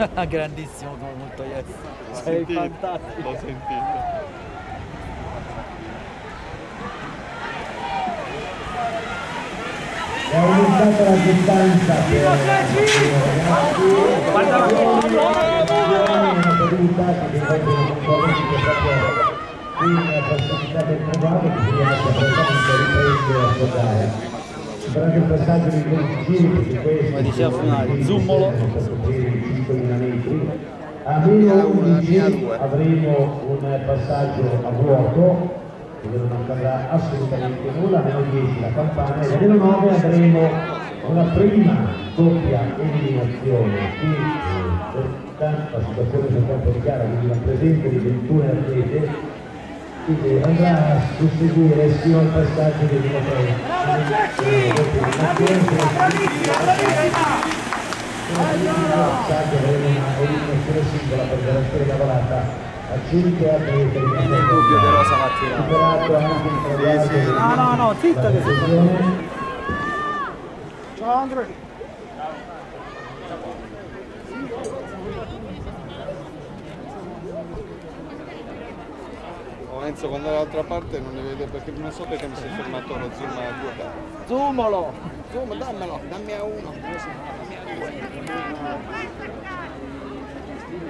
Grandissimo tu, molto yes. L'ho Sei sentito, fantastico. L'ho sentito. È aumentata la distanza per Guarda la possibilità del provato che si riesce a riprende a giocare. Durante il passaggio di 12 giri di questi Come diceva Funari, Zummolo. 5.000 metri a meno 11 avremo un passaggio a vuoto dove non accadrà assolutamente nulla, a meno 10 la campana e a meno 9 avremo una prima doppia eliminazione. Qui eh, per tanta la situazione è tanto di gara, quindi la presenza di 21 atlete quindi andrà a susseguire sino al passaggio dei europei. passaggio avremo una eliminazione singola per garantire la volata a 5 atleti Il dubbio che Rosa va a tirare. del- No, no, no, zitta che sei stagione. Ciao Andre. Oh, Enzo quando dall'altra parte non ne vedo perché non so perché mi si è fermato lo zoom a due parti. Zoomolo. Zoom, dammelo, dammi a uno.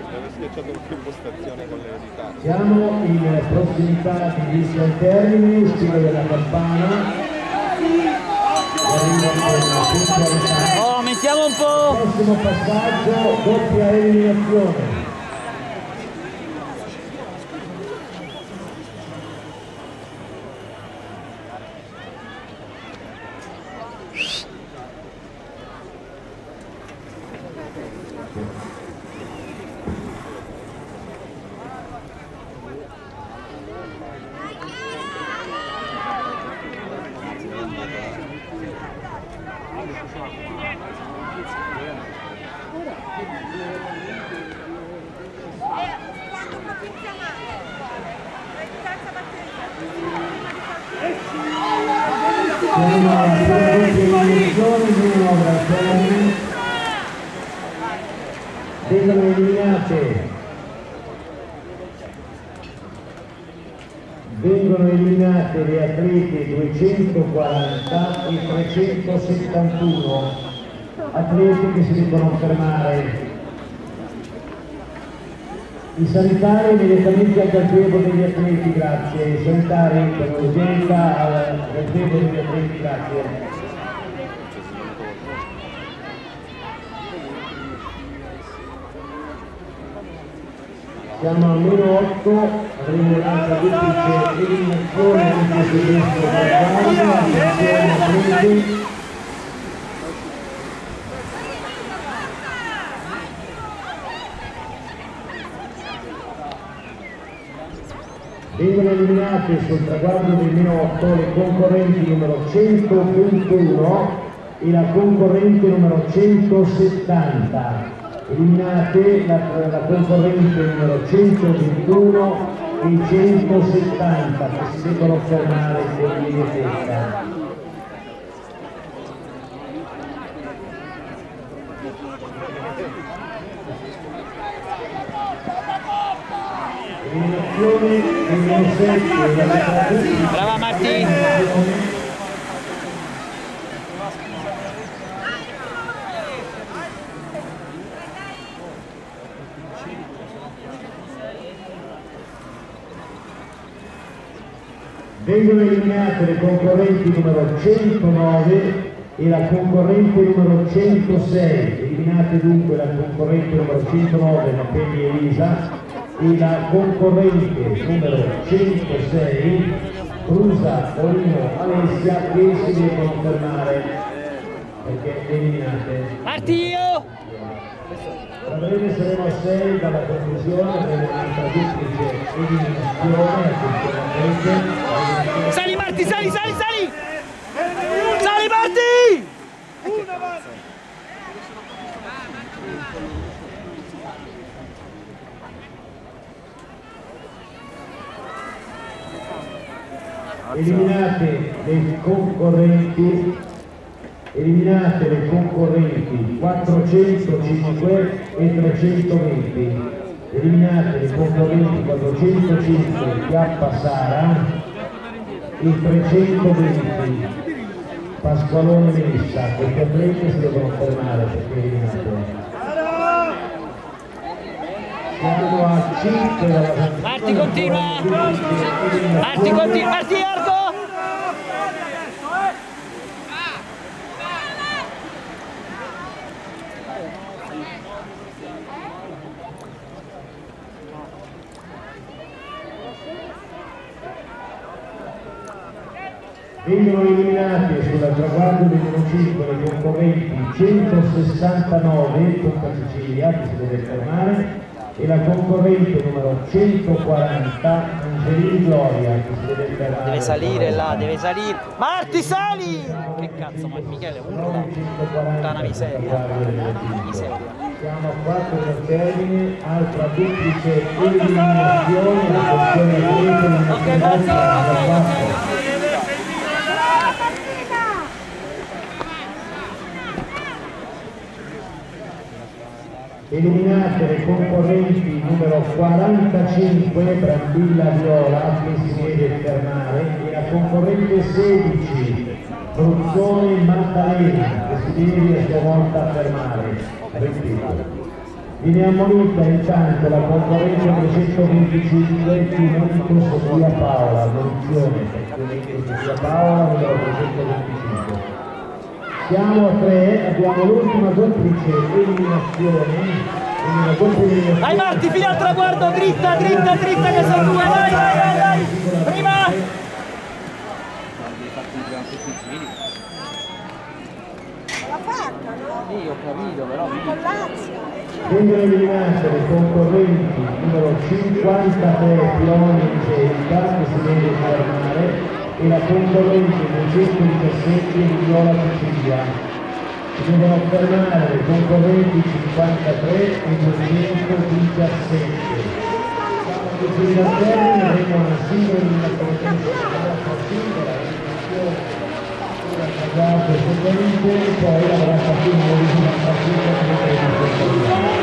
Avevo schiacciato anche impostazione con l'eredità. Siamo in prossimità di vista al termine, stile della campana. Oh, mettiamo un po'. Prossimo passaggio, doppia eliminazione. Vengono eliminate vengono eliminate le atlete 240 e 371 atleti che si devono fermare. I sanitari immediatamente al gazebo degli atleti grazie. I sanitari per l'urgenza al gazebo degli atleti grazie. Siamo a meno 8, avremo un'altra duplice eliminazione anche su questo traguardo, Vengono eliminate sul traguardo del meno 8 le concorrenti numero 121 e la concorrente numero 170 eliminate la, la concorrente numero 121 e 170 che si devono fermare per limitatezza. Eliminazione numero 7 la lettera B. Brava Marti. Vengono eliminate le concorrenti numero 109 e la concorrente numero 106, eliminate dunque la concorrente numero 109 Napelli Elisa la concorrente numero 106 Prusa Orino Alessia che si devono fermare perché eliminate. Marti io. Tra breve saremo a 6 dalla conclusione, avremo un'altra duplice eliminazione. Sali Marti, sali, sali. Sali Marti. Eliminate le concorrenti. Eliminate le concorrenti 405 e 320, eliminate le concorrenti 405 Chiappa Sara e 320 Pasqualone Messa, questi atleti si devono fermare perché eliminate. Siamo a 5 dalla Marti continua! Marti continua! Marti Arco! Vengono eliminati sul traguardo numero 5 le concorrenti 169 Tutta Sicilia che si deve fermare e la concorrente numero 140 Angelini Gloria deve salire là, deve salire. Marti sali! Che cazzo, ma Michele urla. Puttana miseria. Miseria. Siamo a 4 per termine, altra duplice eliminazione, Ok, ok, ok. Eliminate le concorrenti numero 45 Brambilla Viola che si deve fermare e la concorrente 16 Bruzzone Maddalena che si deve a sua volta fermare. Ripeto viene ammonita intanto la concorrente 325 Chiumento Sofia Paola attenzione Chiumento Sofia Paola numero 325 siamo a tre, abbiamo l'ultima duplice eliminazione. Una doppia eliminazione. Vai Marti, fino al traguardo, dritta, dritta, dritta che sono due, vai, vai, vai, vai! Prima! La no? Sì, ho capito, però... Vengono eliminate le concorrenti numero 53 Pioni Celta che si deve fermare e la concorrente 217 Viola Sicilia. Si devono fermare le concorrenti 53 e 217. Siamo così da termine, avremo una eliminazione una singola eliminazione una cagata seguente e poi avrà fatto una partita